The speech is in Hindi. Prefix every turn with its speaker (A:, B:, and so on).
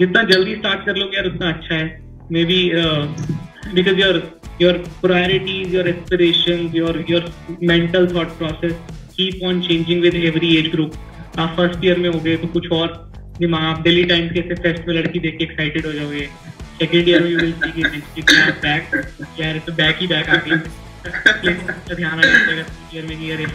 A: जितना जल्दी स्टार्ट कर लोगे यार उतना अच्छा है। Maybe because your your priorities your aspiration your your mental thought process keep on changing with every age group आप फ़र्स्ट ईयर में हो गए तो कुछ और दिमाग आप दिल्ली टाइम्स के फेस्ट में लड़की देख के एक्साइटेड हो जाओगे। सेकेंड ईयर में यू विल सी कि बैक यार तो बैक ही बैक आ गई। ध्यान आ ईयर में नहीं अरे